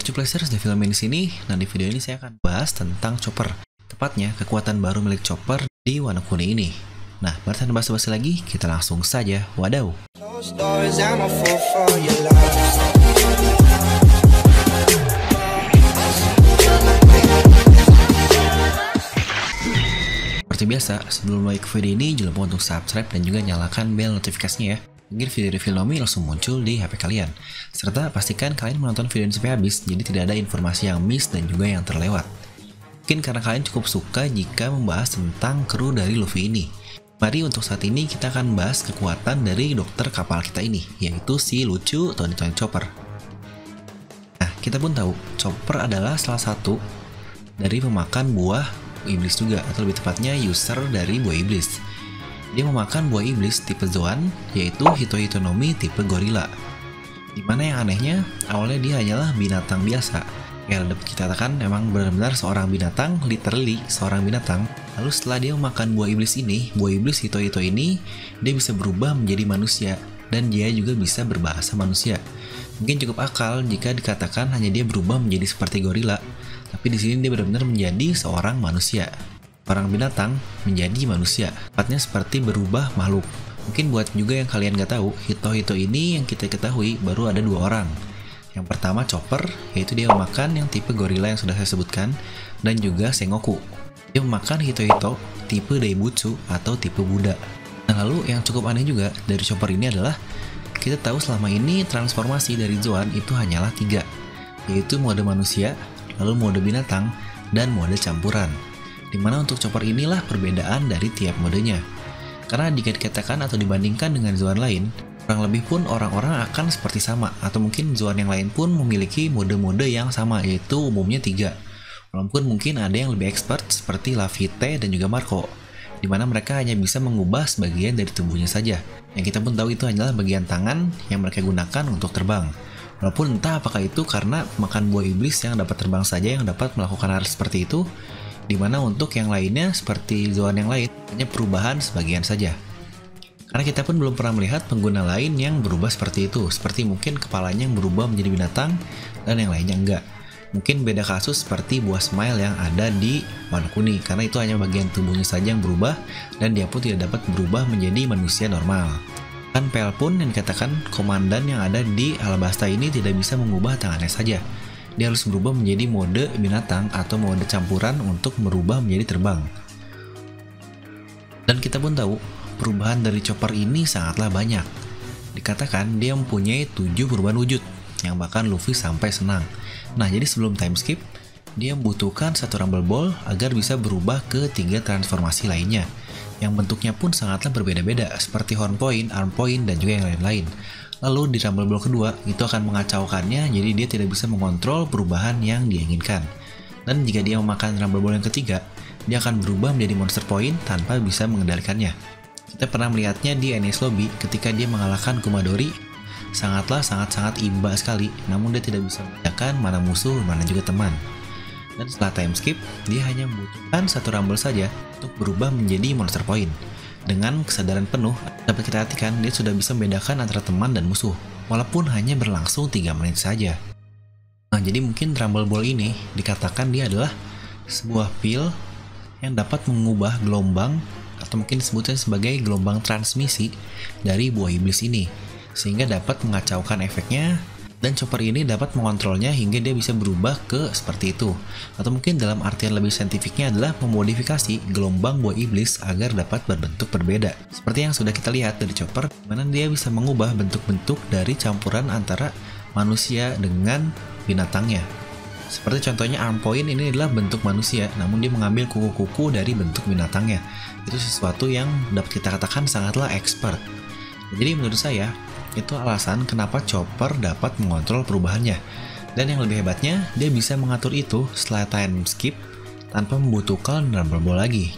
Virtue Placers di film ini sini, nah di video ini saya akan bahas tentang Chopper. Tepatnya kekuatan baru milik Chopper di Wano Kuni ini. Nah, bertanpa basa-basi lagi, kita langsung saja wadaw. Seperti biasa, sebelum mulai ke video ini, jangan lupa untuk subscribe dan juga nyalakan bel notifikasinya ya. Agar video review Nomi langsung muncul di HP kalian. Serta pastikan kalian menonton video ini sampai habis, jadi tidak ada informasi yang miss dan juga yang terlewat. Mungkin karena kalian cukup suka jika membahas tentang kru dari Luffy ini. Mari untuk saat ini kita akan bahas kekuatan dari dokter kapal kita ini, yaitu si lucu Tony Tony Chopper. Nah, kita pun tahu, Chopper adalah salah satu dari pemakan buah iblis juga, atau lebih tepatnya user dari buah iblis. Dia memakan buah iblis tipe Zoan, yaitu Hitohitonomi tipe gorila. Di mana yang anehnya, awalnya dia hanyalah binatang biasa. Ya, kita katakan memang benar-benar seorang binatang, literally seorang binatang. Lalu setelah dia memakan buah iblis ini, buah iblis Hito-Hito ini, dia bisa berubah menjadi manusia. Dan dia juga bisa berbahasa manusia. Mungkin cukup akal jika dikatakan hanya dia berubah menjadi seperti gorila. Tapi di sini dia benar-benar menjadi seorang manusia orang binatang menjadi manusia. Tepatnya seperti berubah makhluk. Mungkin buat juga yang kalian gak tahu, Hito-Hito ini yang kita ketahui baru ada dua orang. Yang pertama Chopper, yaitu dia memakan yang tipe gorila yang sudah saya sebutkan, dan juga Sengoku. Dia memakan Hito-Hito tipe Daibutsu atau tipe Buddha. Nah lalu yang cukup aneh juga dari Chopper ini adalah kita tahu selama ini transformasi dari Zoan itu hanyalah tiga, yaitu mode manusia, lalu mode binatang, dan mode campuran di mana untuk chopper inilah perbedaan dari tiap modenya. Karena dikatakan atau dibandingkan dengan Zoan lain, kurang lebih pun orang-orang akan seperti sama, atau mungkin Zoan yang lain pun memiliki mode-mode yang sama, yaitu umumnya tiga. Walaupun mungkin ada yang lebih expert seperti Lafite dan juga Marco, di mana mereka hanya bisa mengubah sebagian dari tubuhnya saja. Yang kita pun tahu itu hanyalah bagian tangan yang mereka gunakan untuk terbang. Walaupun entah apakah itu karena makan buah iblis yang dapat terbang saja yang dapat melakukan hal seperti itu, Di mana untuk yang lainnya seperti Zoan yang lain hanya perubahan sebagian saja. Karena kita pun belum pernah melihat pengguna lain yang berubah seperti itu, seperti mungkin kepalanya yang berubah menjadi binatang dan yang lainnya enggak. Mungkin beda kasus seperti buah smile yang ada di Wano Kuni, karena itu hanya bagian tubuhnya saja yang berubah dan dia pun tidak dapat berubah menjadi manusia normal. Kan Pel pun yang dikatakan komandan yang ada di Alabasta ini tidak bisa mengubah tangannya saja, dia harus berubah menjadi mode binatang atau mode campuran untuk merubah menjadi terbang. Dan kita pun tahu, perubahan dari chopper ini sangatlah banyak. Dikatakan dia mempunyai 7 perubahan wujud, yang bahkan Luffy sampai senang. Nah, jadi sebelum time skip, dia membutuhkan satu Rumble Ball agar bisa berubah ke tiga transformasi lainnya, yang bentuknya pun sangatlah berbeda-beda, seperti Horn Point, Arm Point, dan juga yang lain-lain. Lalu di Rumble Block kedua, itu akan mengacaukannya jadi dia tidak bisa mengontrol perubahan yang dia inginkan. Dan jika dia memakan Rumble Ball yang ketiga, dia akan berubah menjadi Monster Point tanpa bisa mengendalikannya. Kita pernah melihatnya di NS Lobby ketika dia mengalahkan Kumadori, sangatlah sangat-sangat imba sekali, namun dia tidak bisa membedakan mana musuh, mana juga teman. Dan setelah time skip, dia hanya membutuhkan satu Rumble saja untuk berubah menjadi Monster Point. Dengan kesadaran penuh, dapat kita artikan dia sudah bisa membedakan antara teman dan musuh, walaupun hanya berlangsung 3 menit saja. Nah, jadi mungkin Rumble Ball ini dikatakan dia adalah sebuah pil yang dapat mengubah gelombang atau mungkin disebutnya sebagai gelombang transmisi dari buah iblis ini, sehingga dapat mengacaukan efeknya dan chopper ini dapat mengontrolnya hingga dia bisa berubah ke seperti itu. Atau mungkin dalam artian lebih saintifiknya adalah memodifikasi gelombang buah iblis agar dapat berbentuk berbeda. Seperti yang sudah kita lihat dari chopper, mana dia bisa mengubah bentuk-bentuk dari campuran antara manusia dengan binatangnya. Seperti contohnya arm point ini adalah bentuk manusia, namun dia mengambil kuku-kuku dari bentuk binatangnya. Itu sesuatu yang dapat kita katakan sangatlah expert. Jadi menurut saya, itu alasan kenapa Chopper dapat mengontrol perubahannya. Dan yang lebih hebatnya, dia bisa mengatur itu setelah time skip tanpa membutuhkan Rumble Ball lagi.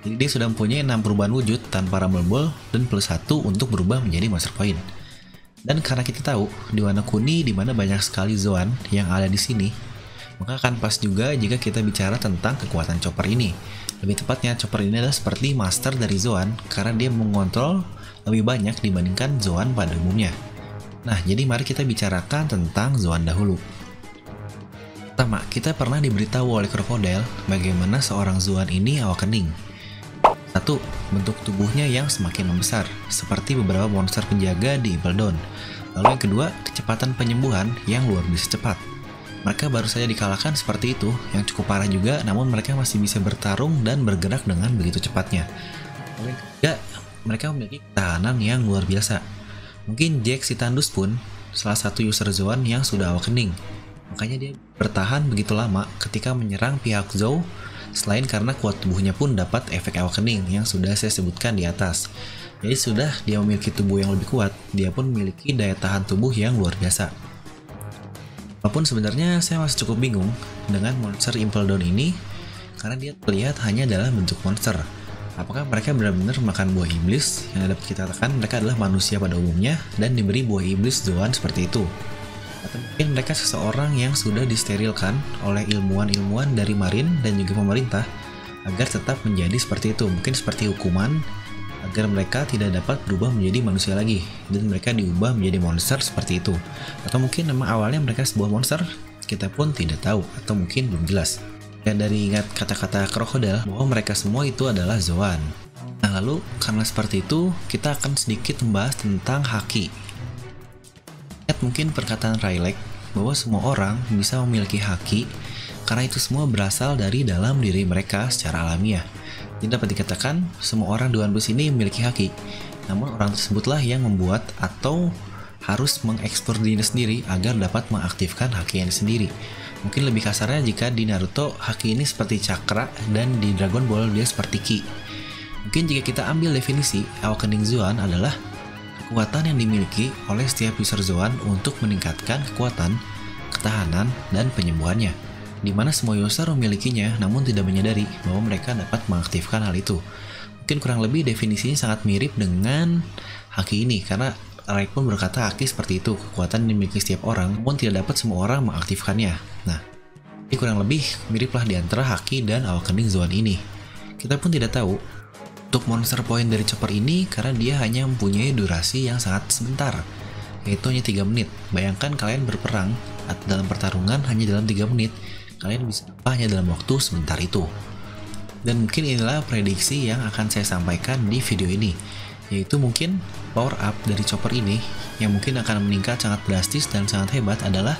Jadi dia sudah mempunyai 6 perubahan wujud tanpa Rumble Ball dan plus 1 untuk berubah menjadi Master Point. Dan karena kita tahu di Wano Kuni di mana banyak sekali Zoan yang ada di sini, maka akan pas juga jika kita bicara tentang kekuatan Chopper ini. Lebih tepatnya, Chopper ini adalah seperti master dari Zoan karena dia mengontrol lebih banyak dibandingkan Zoan pada umumnya. Nah, jadi mari kita bicarakan tentang Zoan dahulu. Pertama, kita pernah diberitahu oleh krokodil bagaimana seorang Zuan ini awakening. Satu, bentuk tubuhnya yang semakin membesar, seperti beberapa monster penjaga di Impel Down. Lalu yang kedua, kecepatan penyembuhan yang luar biasa cepat. Mereka baru saja dikalahkan seperti itu, yang cukup parah juga, namun mereka masih bisa bertarung dan bergerak dengan begitu cepatnya. Lalu yang mereka memiliki ketahanan yang luar biasa. Mungkin Jack Sitandus pun salah satu user Zoan yang sudah awakening, Makanya dia bertahan begitu lama ketika menyerang pihak Zhou selain karena kuat tubuhnya pun dapat efek awakening yang sudah saya sebutkan di atas. Jadi sudah dia memiliki tubuh yang lebih kuat, dia pun memiliki daya tahan tubuh yang luar biasa. Walaupun sebenarnya saya masih cukup bingung dengan monster Impel Down ini karena dia terlihat hanya dalam bentuk monster. Apakah mereka benar-benar makan buah iblis? Yang dapat kita katakan mereka adalah manusia pada umumnya dan diberi buah iblis Zoan seperti itu? atau mungkin mereka seseorang yang sudah disterilkan oleh ilmuwan-ilmuwan dari Marin dan juga pemerintah agar tetap menjadi seperti itu. Mungkin seperti hukuman agar mereka tidak dapat berubah menjadi manusia lagi dan mereka diubah menjadi monster seperti itu. Atau mungkin memang awalnya mereka sebuah monster kita pun tidak tahu atau mungkin belum jelas dari ingat kata-kata krokodil bahwa mereka semua itu adalah Zoan nah lalu karena seperti itu kita akan sedikit membahas tentang haki mungkin perkataan Rylek bahwa semua orang bisa memiliki haki karena itu semua berasal dari dalam diri mereka secara alamiah. Jadi dapat dikatakan semua orang di bus ini memiliki haki, namun orang tersebutlah yang membuat atau harus mengekspor dirinya sendiri agar dapat mengaktifkan haki yang sendiri. Mungkin lebih kasarnya jika di Naruto haki ini seperti cakra dan di Dragon Ball dia seperti ki. Mungkin jika kita ambil definisi Awakening Zuan adalah kekuatan yang dimiliki oleh setiap user Zoan untuk meningkatkan kekuatan, ketahanan, dan penyembuhannya, di mana semua user memilikinya namun tidak menyadari bahwa mereka dapat mengaktifkan hal itu. Mungkin kurang lebih definisinya sangat mirip dengan haki ini, karena Rai pun berkata haki seperti itu, kekuatan dimiliki setiap orang, namun tidak dapat semua orang mengaktifkannya. Nah, ini kurang lebih miriplah di antara haki dan awakening Zoan ini. Kita pun tidak tahu untuk monster point dari chopper ini karena dia hanya mempunyai durasi yang sangat sebentar, yaitu hanya 3 menit. Bayangkan kalian berperang atau dalam pertarungan hanya dalam 3 menit, kalian bisa apa hanya dalam waktu sebentar itu. Dan mungkin inilah prediksi yang akan saya sampaikan di video ini, yaitu mungkin power up dari chopper ini yang mungkin akan meningkat sangat drastis dan sangat hebat adalah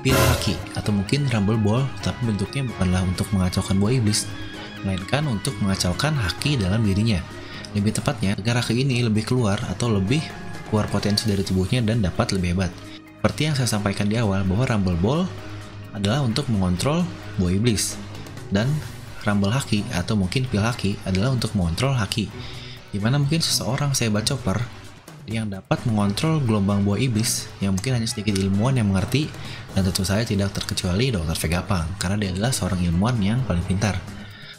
pil haki atau mungkin rumble ball tapi bentuknya bukanlah untuk mengacaukan buah iblis melainkan untuk mengacaukan haki dalam dirinya. Lebih tepatnya, agar haki ini lebih keluar atau lebih keluar potensi dari tubuhnya dan dapat lebih hebat. Seperti yang saya sampaikan di awal bahwa Rumble Ball adalah untuk mengontrol buah iblis dan Rumble Haki atau mungkin Pil Haki adalah untuk mengontrol Haki. Di mana mungkin seseorang saya chopper yang dapat mengontrol gelombang buah iblis yang mungkin hanya sedikit ilmuwan yang mengerti dan tentu saya tidak terkecuali Dr. Vegapunk karena dia adalah seorang ilmuwan yang paling pintar.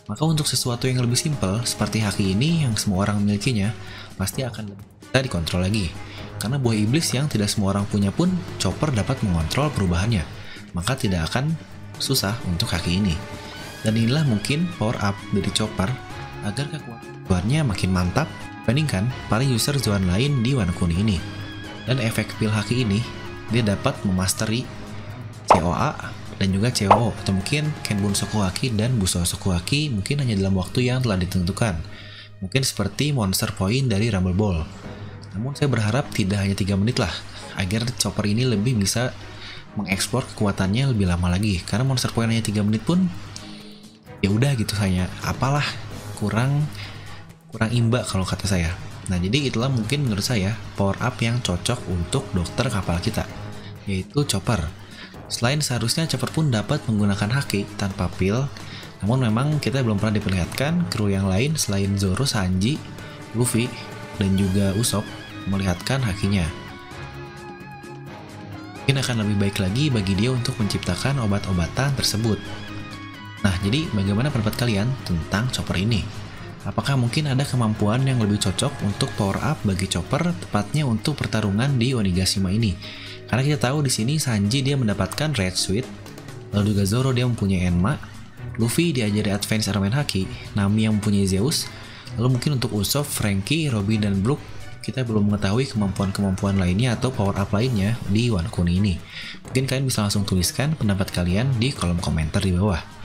Maka untuk sesuatu yang lebih simpel seperti haki ini yang semua orang memilikinya, pasti akan lebih bisa dikontrol lagi. Karena buah iblis yang tidak semua orang punya pun, Chopper dapat mengontrol perubahannya. Maka tidak akan susah untuk haki ini. Dan inilah mungkin power up dari Chopper agar kekuatannya makin mantap bandingkan para user Zoan lain di warna kuning ini. Dan efek pil haki ini, dia dapat memasteri COA dan juga COO atau mungkin Kenbun Sokuhaki dan Buso Sokuhaki mungkin hanya dalam waktu yang telah ditentukan. Mungkin seperti monster point dari Rumble Ball. Namun saya berharap tidak hanya 3 menit lah, agar chopper ini lebih bisa mengeksplor kekuatannya lebih lama lagi. Karena monster point hanya 3 menit pun ya udah gitu saya. Apalah kurang kurang imba kalau kata saya. Nah, jadi itulah mungkin menurut saya power up yang cocok untuk dokter kapal kita, yaitu chopper. Selain seharusnya Chopper pun dapat menggunakan haki tanpa pil, namun memang kita belum pernah diperlihatkan kru yang lain selain Zoro, Sanji, Luffy, dan juga Usopp melihatkan hakinya. Mungkin akan lebih baik lagi bagi dia untuk menciptakan obat-obatan tersebut. Nah, jadi bagaimana pendapat kalian tentang Chopper ini? Apakah mungkin ada kemampuan yang lebih cocok untuk power up bagi Chopper tepatnya untuk pertarungan di Onigashima ini? Karena kita tahu di sini Sanji dia mendapatkan Red Suit, lalu juga Zoro dia mempunyai Enma, Luffy diajari Advance Elemen Haki, Nami yang mempunyai Zeus, lalu mungkin untuk Usopp, Franky, Robin, dan Brook kita belum mengetahui kemampuan-kemampuan lainnya atau power up lainnya di Wano Kuni ini. Mungkin kalian bisa langsung tuliskan pendapat kalian di kolom komentar di bawah.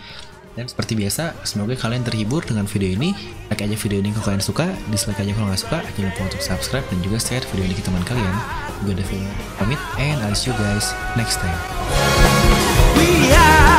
Dan seperti biasa, semoga kalian terhibur dengan video ini. Like aja video ini kalau kalian suka, dislike aja kalau nggak suka. Jangan lupa untuk subscribe dan juga share video ini ke teman kalian. Gue Devin pamit, and I'll see you guys next time. We are.